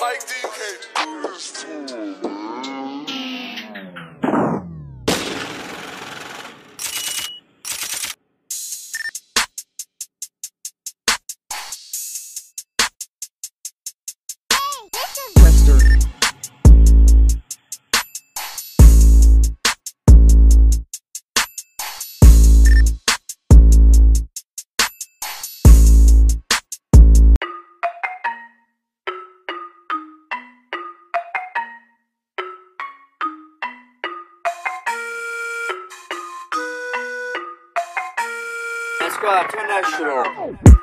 Mike D, Let's go